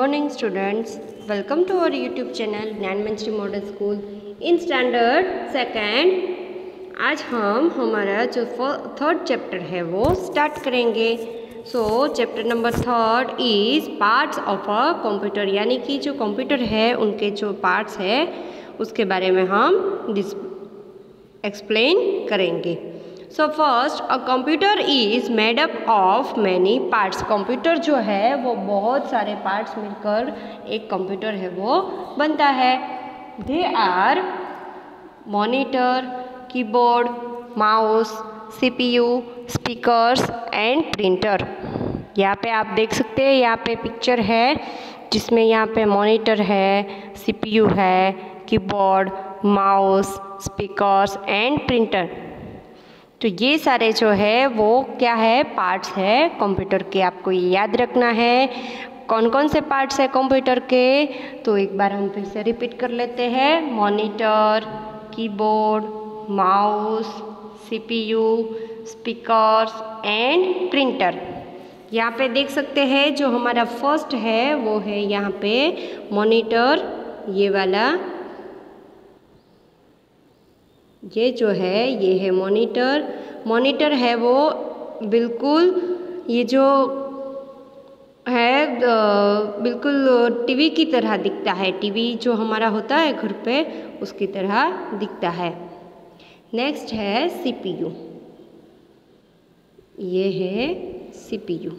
morning, students. Welcome to our youtube channel Gyan Mantri model school in standard second आज हम, हमारा जो third chapter है, वो स्टार्ट करेंगे. So chapter number third is parts of a computer यानी कि जो कंप्यूटर है, उनके जो पार्ट्स है, उसके बारे में हम डिस एक्सप्लेन करेंगे. So first a computer is made up of many parts computer जो है, वो बहुत सारे पार्ट्स मिलकर एक कंप्यूटर है, वो बनता है। They are monitor keyboard mouse CPU speakers and printer यहाँ पे आप देख सकते हैं, यहाँ पे पिक्चर है, जिसमें यहाँ पे मॉनिटर है सीपीयू है keyboard mouse speakers and printer तो ये सारे जो है, वो क्या है? पार्ट्स है कंप्यूटर के आपको ये याद रखना है। कौन कौन से पार्ट्स है कंप्यूटर के? तो एक बार हम फिर से रिपीट कर लेते हैं। Monitor keyboard mouse CPU speakers and printer यहाँ पे देख सकते हैं, जो हमारा फ़र्स्ट है, वो है यहाँ पे मॉनिटर ये वाला। ये जो है, ये है मॉनिटर मॉनिटर है वो बिल्कुल, ये जो है बिल्कुल टीवी की तरह दिखता है। टीवी जो हमारा होता है घर पे, उसकी तरह दिखता है। नेक्स्ट है सीपीयू ये है सीपीयू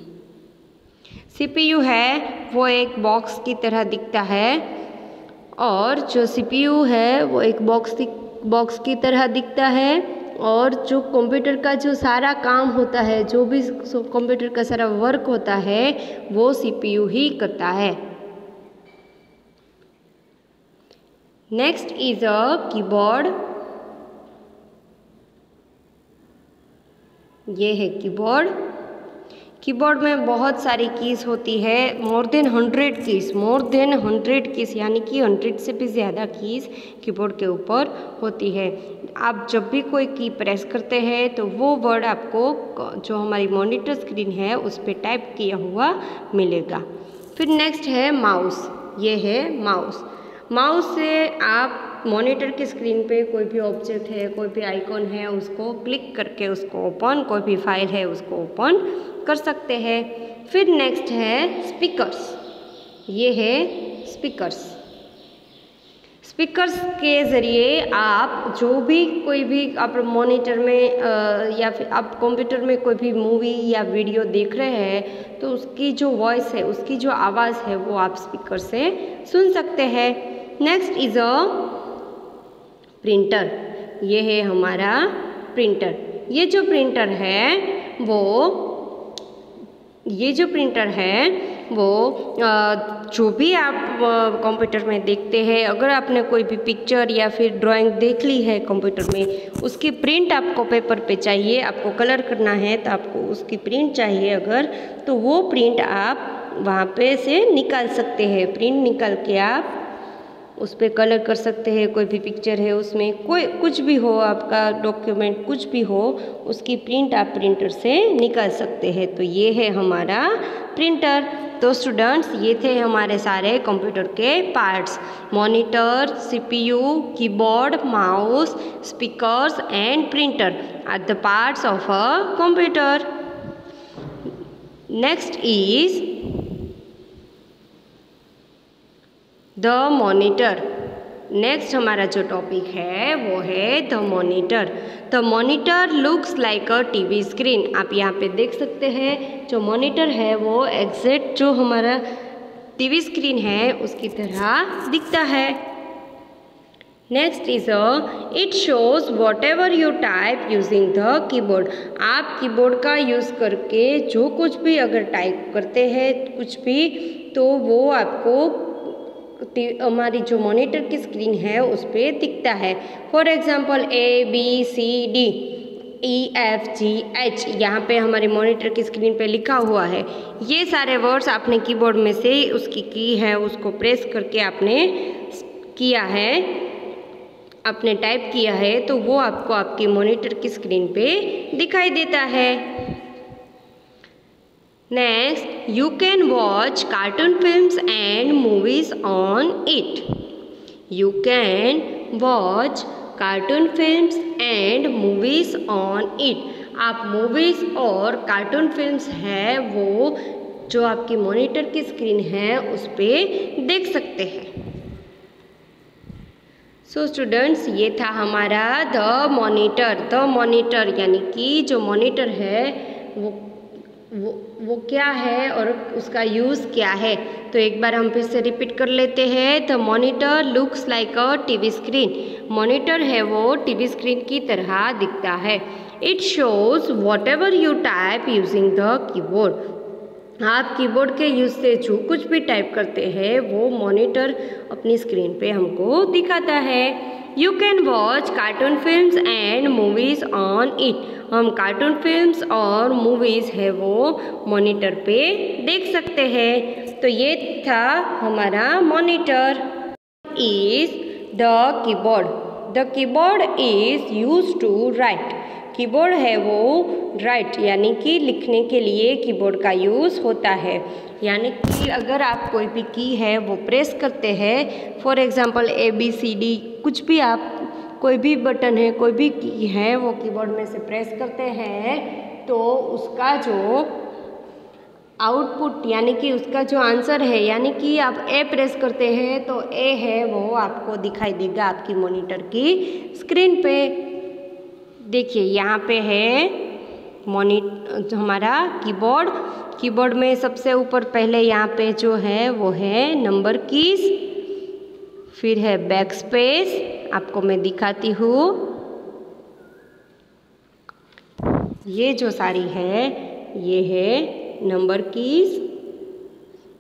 सीपीयू है, वो एक बॉक्स की तरह दिखता है। और जो सीपीयू है, वो एक बॉक्स बॉक्स की तरह दिखता है। और जो कंप्यूटर का जो सारा काम होता है, जो भी कंप्यूटर का सारा वर्क होता है, वो सीपीयू ही करता है। नेक्स्ट इज़ अ कीबोर्ड ये है कीबोर्ड कीबोर्ड में बहुत सारी कीज़ होती है more than hundred keys more than hundred keys यानी कि हंड्रेड से भी ज़्यादा कीज़ कीबोर्ड के ऊपर होती है। आप जब भी कोई की प्रेस करते हैं तो वो वर्ड आपको, जो हमारी मॉनिटर स्क्रीन है, उस पर टाइप किया हुआ मिलेगा। फिर नेक्स्ट है माउस ये है माउस माउस से आप मॉनिटर की स्क्रीन पे कोई भी ऑब्जेक्ट है, कोई भी आइकॉन है, उसको क्लिक करके उसको ओपन कोई भी फ़ाइल है, उसको ओपन कर सकते हैं। फिर नेक्स्ट है स्पीकर्स ये है स्पीकर्स स्पीकर्स के ज़रिए आप जो भी कोई भी आप मॉनिटर में या फिर आप कंप्यूटर में कोई भी मूवी या वीडियो देख रहे हैं तो उसकी जो वॉइस है, उसकी जो आवाज़ है, वो आप स्पीकर से सुन सकते हैं। नेक्स्ट इज़ अ प्रिंटर ये है हमारा प्रिंटर ये जो प्रिंटर है, वो, ये जो प्रिंटर है वो जो भी आप कंप्यूटर में देखते हैं, अगर आपने कोई भी पिक्चर या फिर ड्राइंग देख ली है कंप्यूटर में, उसकी प्रिंट आपको पेपर पे चाहिए, आपको कलर करना है तो आपको उसकी प्रिंट चाहिए अगर तो वो प्रिंट आप वहाँ पे से निकाल सकते हैं। प्रिंट निकाल के आप उस पर कलर कर सकते हैं, कोई भी पिक्चर है उसमें, कोई कुछ भी हो, आपका डॉक्यूमेंट कुछ भी हो, उसकी प्रिंट आप प्रिंटर से निकाल सकते हैं। तो ये है हमारा प्रिंटर तो स्टूडेंट्स ये थे हमारे सारे कंप्यूटर के parts monitor CPU keyboard mouse speakers and printer are the parts of a computer next is the monitor. Next हमारा जो टॉपिक है, वो है the monitor. The monitor looks like a TV screen. आप यहाँ पे देख सकते हैं, जो मॉनिटर है, वो एग्जैक्ट जो हमारा टीवी स्क्रीन है, उसकी तरह दिखता है। Next is a, it shows whatever you type using the keyboard आप कीबोर्ड का यूज़ करके जो कुछ भी अगर टाइप करते हैं, कुछ भी तो वो आपको हमारी जो मॉनिटर की स्क्रीन है, उस पर दिखता है। For example A B C D E F G H यहाँ पे हमारे मॉनिटर की स्क्रीन पे लिखा हुआ है। ये सारे वर्ड्स आपने कीबोर्ड में से उसकी की है, उसको प्रेस करके आपने किया है, आपने टाइप किया है तो वो आपको आपकी मॉनिटर की स्क्रीन पे दिखाई देता है। Next you can watch cartoon films and movies on it you can watch cartoon films and movies on it आप मूवीज़ और कार्टून फिल्म्स है वो जो आपकी मॉनिटर की स्क्रीन है उस पर देख सकते हैं। सो so, स्टूडेंट्स ये था हमारा द मॉनिटर द मॉनिटर यानी कि जो मॉनिटर है वो वो वो क्या है और उसका यूज़ क्या है? तो एक बार हम फिर से रिपीट कर लेते हैं। The monitor looks like a TV screen monitor है वो टीवी स्क्रीन की तरह दिखता है। It shows whatever you type using the keyboard आप कीबोर्ड के यूज़ से जो कुछ भी टाइप करते हैं, वो मॉनिटर अपनी स्क्रीन पे हमको दिखाता है। You can watch cartoon films and movies on it हम कार्टून फिल्म्स और मूवीज़ है वो मॉनिटर पे देख सकते हैं। तो ये था हमारा monitor is the keyboard the keyboard is use to write keyboard है वो राइट, यानी कि लिखने के लिए कीबोर्ड का यूज़ होता है। यानी कि अगर आप कोई भी की है, वो प्रेस करते हैं। For example A B C D कुछ भी आप, कोई भी बटन है, कोई भी की है, वो कीबोर्ड में से प्रेस करते हैं तो उसका जो आउटपुट, यानी कि उसका जो आंसर है, यानी कि आप ए प्रेस करते हैं तो ए है वो आपको दिखाई देगा आपकी मॉनिटर की स्क्रीन पे। देखिए, यहाँ पे है मोनी हमारा कीबोर्ड। कीबोर्ड में सबसे ऊपर पहले यहाँ पे जो है, वो है नंबर कीज, फिर है बैक स्पेस, आपको मैं दिखाती हूँ। ये जो सारी है, ये है नंबर कीज।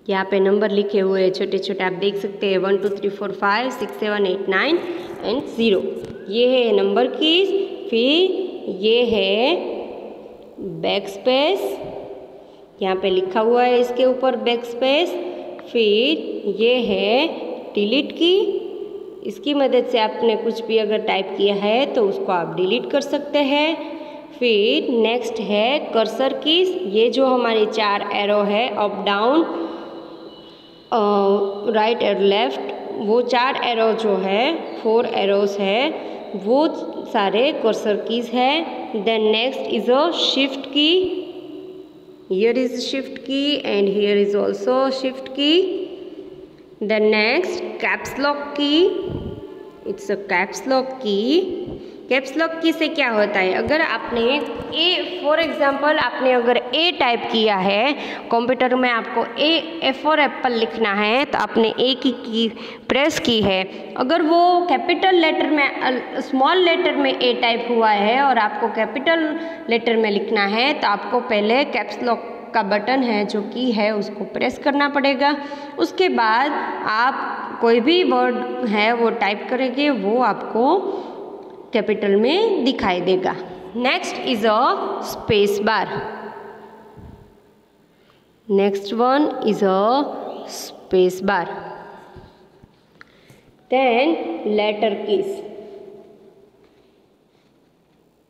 यहाँ पे नंबर लिखे हुए हैं छोटे छोटे आप देख सकते हैं, one, two, three, four, five, six, seven, eight, nine, and zero. ये है नंबर कीज फिर ये है बैक स्पेस यहाँ पे लिखा हुआ है इसके ऊपर बैक स्पेस फिर ये है डिलीट की, इसकी मदद से आपने कुछ भी अगर टाइप किया है तो उसको आप डिलीट कर सकते हैं। फिर नेक्स्ट है कर्सर की ये जो हमारे चार एरो है अप डाउन राइट और लेफ़्ट वो चार एरो जो है फोर एरोस है, वो सारे कर्सर कीज है. Then next is a shift key here is shift key and here is also shift key then next caps lock key it's a caps lock key caps lock key से क्या होता है? अगर आपने A for example आपने अगर ए type किया है कंप्यूटर में आपको ए ए फॉर एप्पल लिखना है तो आपने ए की की प्रेस की है। अगर वो कैपिटल लेटर में स्मॉल लेटर में ए टाइप हुआ है और आपको कैपिटल लेटर में लिखना है तो आपको पहले कैप्स लॉक का बटन है, जो की है, उसको प्रेस करना पड़ेगा। उसके बाद आप कोई भी वर्ड है, वो टाइप करेंगे, वो आपको कैपिटल में दिखाई देगा। Next is a space bar next one is a space bar then letter keys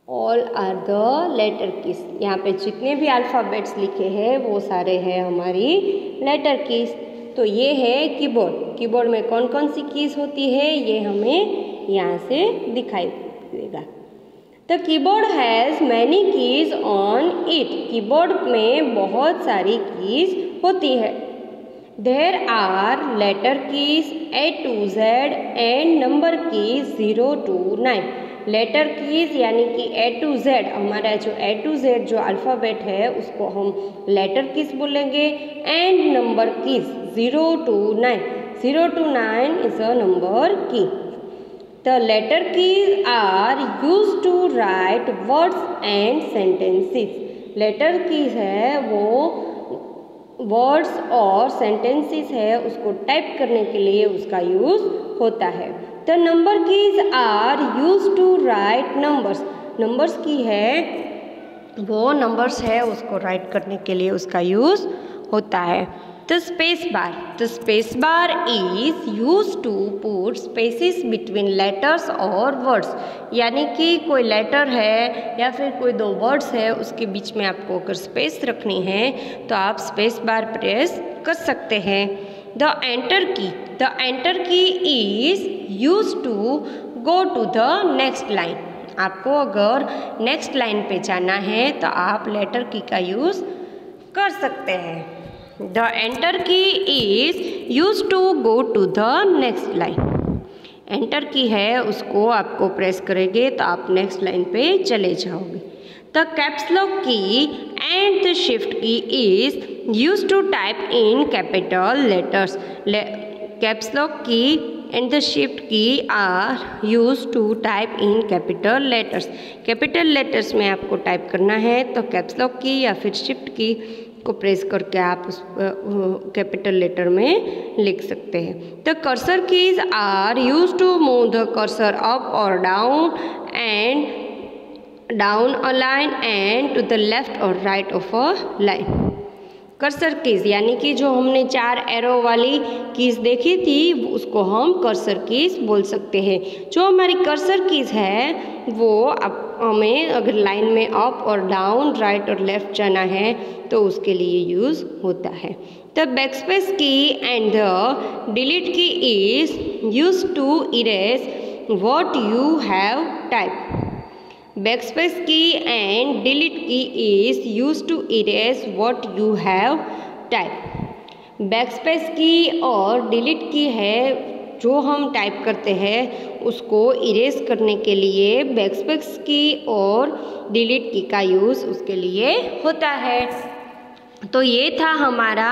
all are the letter keys यहाँ पे जितने भी अल्फ़ाबेट्स लिखे हैं, वो सारे हैं हमारी लेटर कीज तो ये है कीबोर्ड कीबोर्ड में कौन कौन सी कीज़ होती है, ये हमें यहाँ से दिखाई देगा। The keyboard has many keys on it keyboard में बहुत सारी कीज़ होती है। There are letter keys A to Z and number keys zero to nine letter keys यानी कि ए टू जेड हमारा जो ए टू जेड जो अल्फ़ाबेट है, उसको हम लेटर कीज बोलेंगे and number keys zero to nine zero to nine is a number key The letter keys are used to write words and sentences. letter keys है वो words और sentences है उसको टाइप करने के लिए उसका यूज़ होता है The number keys are used to write numbers. numbers की है वो numbers है उसको write करने के लिए उसका यूज़ होता है The space bar. The space bar is used to put spaces between letters और words. यानी कि कोई लेटर है या फिर कोई दो वर्ड्स है, उसके बीच में आपको अगर स्पेस रखनी है तो आप स्पेस बार प्रेस कर सकते हैं the enter key the enter key is use to go to the next line आपको अगर नेक्स्ट लाइन पे जाना है तो आप लेटर की का यूज़ कर सकते हैं the enter key is use to go to the next line enter key है, उसको आपको प्रेस करेंगे तो आप नेक्स्ट लाइन पे चले जाओगे। The caps lock key and the shift key is use to type in capital letters caps lock key and the shift key are use to type in capital letters capital letters में आपको type करना है तो caps lock की या फिर shift की को प्रेस करके आप उस कैपिटल लेटर में लिख सकते हैं। The cursor keys are use to move the cursor up or down and down a line and to the left or right of a line cursor keys यानी कि जो हमने चार एरो वाली कीज देखी थी, उसको हम कर्सर कीज बोल सकते हैं। जो हमारी कर्सर कीज है, वो अब हमें अगर लाइन में अप और डाउन राइट और लेफ़्ट जाना है तो उसके लिए यूज़ होता है। The backspace key and the delete key is use to erase what you have type backspace key and delete key is used to erase what you have type backspace key और delete की है, जो हम type करते हैं, उसको erase करने के लिए बैकस्पेस की और डिलीट की का यूज़ उसके लिए होता है। तो ये था हमारा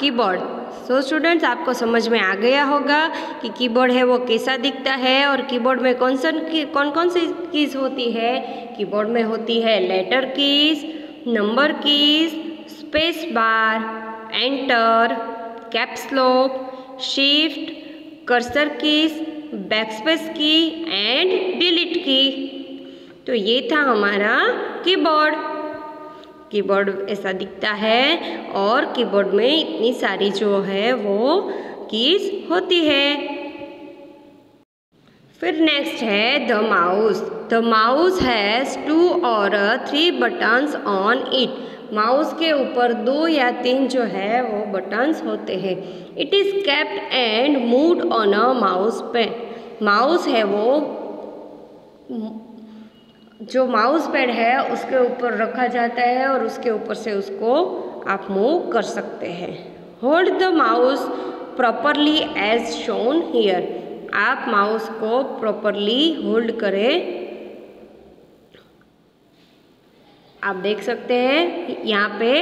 कीबोर्ड सो so स्टूडेंट्स आपको समझ में आ गया होगा कि कीबोर्ड है वो कैसा दिखता है और कीबोर्ड में कौन सा कौन कौन सी कीज़ होती है? कीबोर्ड में होती है letter keys number keys space bar enter caps lock shift cursor keys backspace key and delete key तो ये था हमारा कीबोर्ड कीबोर्ड ऐसा दिखता है और कीबोर्ड में इतनी सारी जो है वो कीज होती है। फिर नेक्स्ट है the mouse the mouse has two or three buttons on it mouse के ऊपर दो या तीन जो है वो बटन्स होते हैं। It is kept and moved on a mouse पे माउस है वो जो माउस पैड है, उसके ऊपर रखा जाता है और उसके ऊपर से उसको आप मूव कर सकते हैं। Hold the mouse properly as shown here आप माउस को प्रॉपरली होल्ड करें। आप देख सकते हैं, यहाँ पे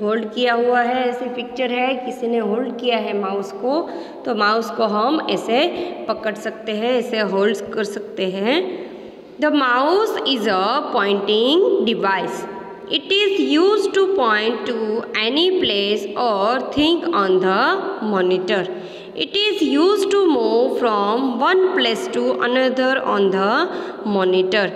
होल्ड किया हुआ है, ऐसी पिक्चर है, किसी ने होल्ड किया है माउस को तो माउस को हम ऐसे पकड़ सकते हैं, ऐसे होल्ड कर सकते हैं। The mouse is a pointing device it is use to point to any place or thing on the monitor it is use to move from one place to another on the monitor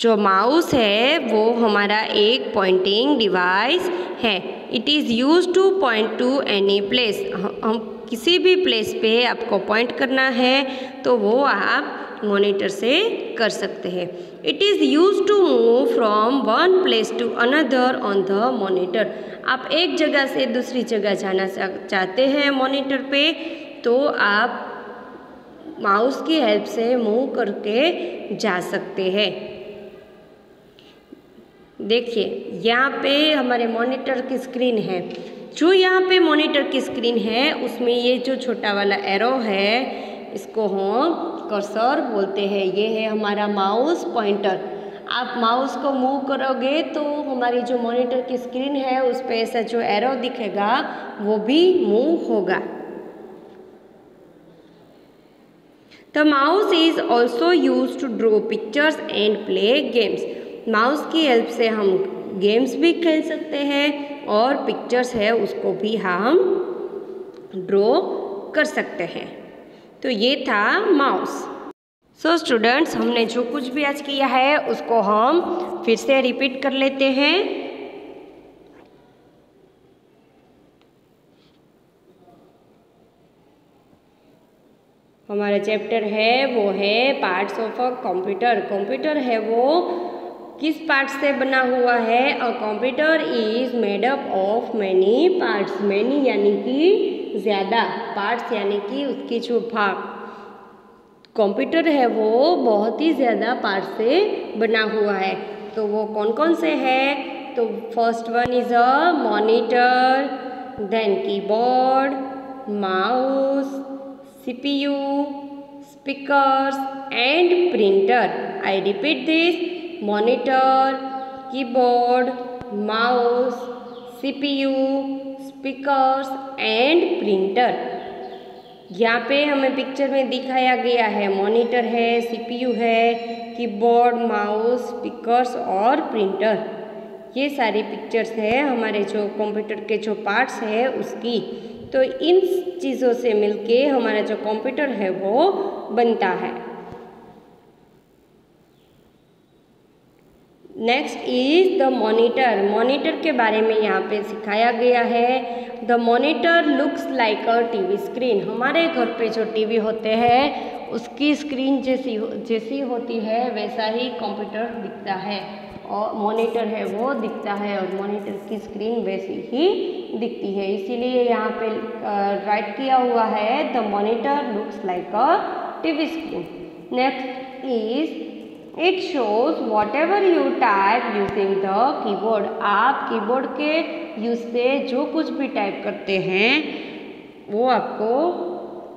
जो mouse है, वो हमारा एक pointing device है. It is use to point to any place हम किसी भी place पे आपको पॉइंट करना है तो वो आप मॉनिटर से कर सकते हैं। It is use to move from one place to another on the monitor आप एक जगह से दूसरी जगह जाना चाहते हैं मॉनिटर पे तो आप माउस की हेल्प से मूव करके जा सकते हैं। देखिए, यहाँ पे हमारे मॉनिटर की स्क्रीन है। जो यहाँ पे मॉनिटर की स्क्रीन है, उसमें ये जो छोटा वाला एरो है, इसको हम कर्सर बोलते हैं, ये है हमारा माउस पॉइंटर आप माउस को मूव करोगे तो हमारी जो मॉनिटर की स्क्रीन है, उस पर ऐसा जो एरो दिखेगा, वो भी मूव होगा। The mouse is also use to draw pictures and play games mouse की हेल्प से हम गेम्स भी खेल सकते हैं और पिक्चर्स है, उसको भी हम ड्रॉ कर सकते हैं। तो ये था माउस। सो so स्टूडेंट्स हमने जो कुछ भी आज किया है, उसको हम फिर से रिपीट कर लेते हैं। हमारा चैप्टर है, वो है parts of a computer computer है वो किस पार्ट से बना हुआ है? A computer is made up of many parts many यानी कि ज़्यादा पार्ट्स यानी कि उसकी जो भाग कंप्यूटर है वो बहुत ही ज़्यादा पार्ट से बना हुआ है तो वो कौन कौन से है तो first one is a monitor then keyboard mouse CPU, speakers and printer. I repeat this monitor, keyboard, mouse CPU, speakers and printer यहाँ पे हमें पिक्चर में दिखाया गया है। मॉनिटर है सीपीयू है कीबोर्ड माउस स्पीकर्स और प्रिंटर ये सारी पिक्चर्स है, हमारे जो कंप्यूटर के जो पार्ट्स है उसकी। तो इन चीज़ों से मिलके हमारा जो कंप्यूटर है वो बनता है। Next is the monitor monitor के बारे में यहाँ पे सिखाया गया है। The monitor looks like a TV screen हमारे घर पे जो टीवी होते हैं, उसकी स्क्रीन जैसी जैसी होती है, वैसा ही कंप्यूटर दिखता है। और मॉनिटर है, वो दिखता है और मॉनिटर की स्क्रीन वैसी ही दिखती है। इसीलिए यहाँ पे राइट किया हुआ है the monitor looks like a TV screen next is it shows whatever you type using the keyboard आप कीबोर्ड के यूज़ से जो कुछ भी टाइप करते हैं, वो आपको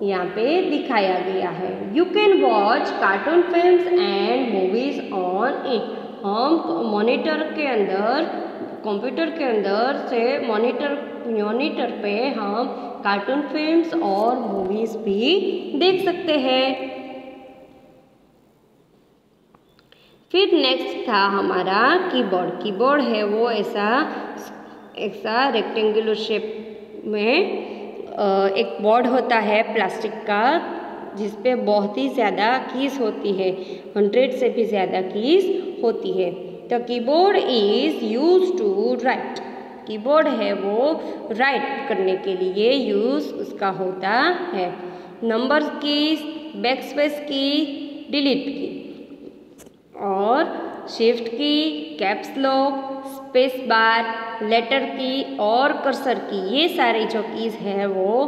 यहाँ पे दिखाया गया है। You can watch cartoon film and movies on it हम मॉनिटर के अंदर कंप्यूटर के अंदर से मॉनिटर मॉनिटर पे हम कार्टून फिल्म्स और मूवीज़ भी देख सकते हैं। फिर नेक्स्ट था हमारा कीबोर्ड कीबोर्ड है वो ऐसा ऐसा रेक्टेंगुलर शेप में एक बोर्ड होता है प्लास्टिक का जिस पे बहुत ही ज़्यादा कीस होती है. हंड्रेड से भी ज़्यादा कीस होती है. The keyboard is use to write keyboard है वो राइट करने के लिए यूज़ उसका होता है. Number keys backspace key delete key और shift key caps lock space bar letter key और कर्सर की ये सारी जो कीज़ है वो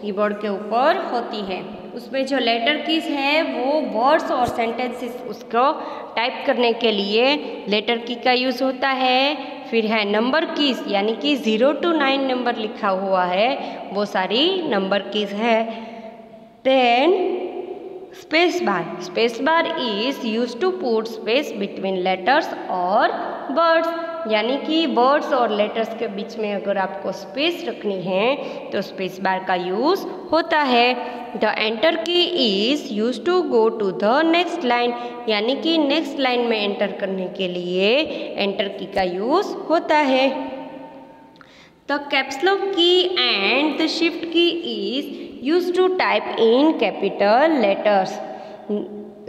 कीबोर्ड के ऊपर होती है। उसमें जो लेटर कीज है वो वर्ड्स और सेंटेंसेस उसको टाइप करने के लिए लेटर की का यूज़ होता है। फिर है नंबर कीज यानी कि ज़ीरो टू नाइन नंबर लिखा हुआ है, वो सारी नंबर कीज है। Then space bar space bar is use to put space between letters और वर्ड्स यानी कि वर्ड्स और लेटर्स के बीच में अगर आपको स्पेस रखनी है तो स्पेस बार का यूज़ होता है। The enter key is use to go to the next line यानी कि नेक्स्ट लाइन में एंटर करने के लिए एंटर की का यूज़ होता है। The caps lock key and the shift key is use to type in capital letters.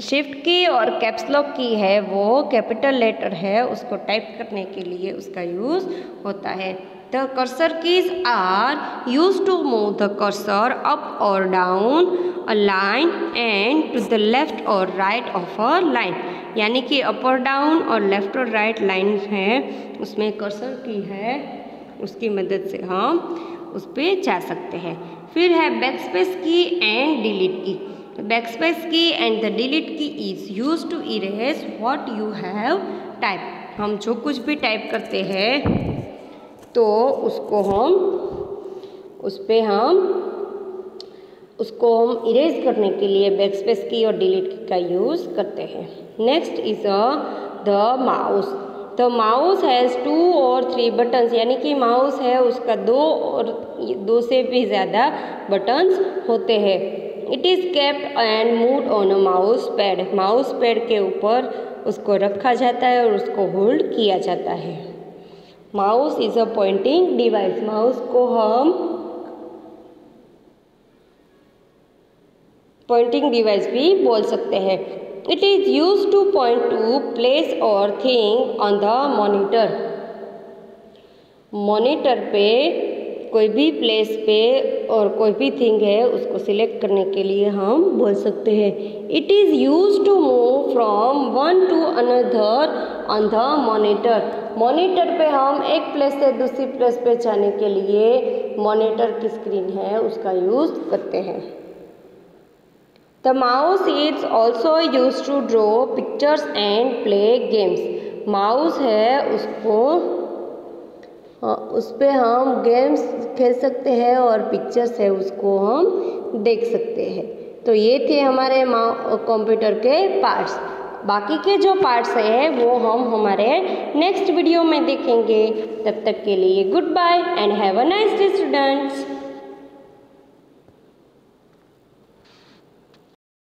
Shift key और कैप्सलॉक की है, वो कैपिटल लेटर है, उसको टाइप करने के लिए उसका यूज़ होता है। The cursor keys are use to move the cursor up or down a line and to the left or right of a line. यानी कि अप और डाउन और लेफ़्ट और राइट लाइन है, उसमें कर्सर की है, उसकी मदद से हम उस पर जा सकते हैं। फिर है backspace key and delete key. backspace key and the delete key is use to erase what you have type हम जो कुछ भी टाइप करते हैं तो उसको हम, उस पर हम, उसको हम इरेज करने के लिए बैकस्पेस की और डिलीट की का यूज़ करते हैं। Next is the mouse the mouse has two or three buttons यानी कि माउस है, उसका दो और दो से भी ज़्यादा बटन्स होते हैं। It is kept and moved on a mouse pad mouse pad के ऊपर उसको रखा जाता है और उसको होल्ड किया जाता है। Mouse is a pointing device mouse को हम पॉइंटिंग डिवाइस भी बोल सकते हैं। It is use to point to place or thing on the monitor monitor पे कोई भी प्लेस पे और कोई भी थिंग है, उसको सिलेक्ट करने के लिए हम बोल सकते हैं। It is use to move from one to another on the monitor monitor पे हम एक प्लेस से दूसरी प्लेस पे जाने के लिए मोनीटर की स्क्रीन है, उसका यूज़ करते हैं। The mouse is also use to draw pictures and play games mouse है उसको उस पर हम गेम्स खेल सकते हैं और पिक्चर्स है उसको हम देख सकते हैं। तो ये थे हमारे कंप्यूटर के पार्ट्स बाकी के जो पार्ट्स हैं, वो हम हमारे नेक्स्ट वीडियो में देखेंगे। तब तक के लिए goodbye and have a nice day students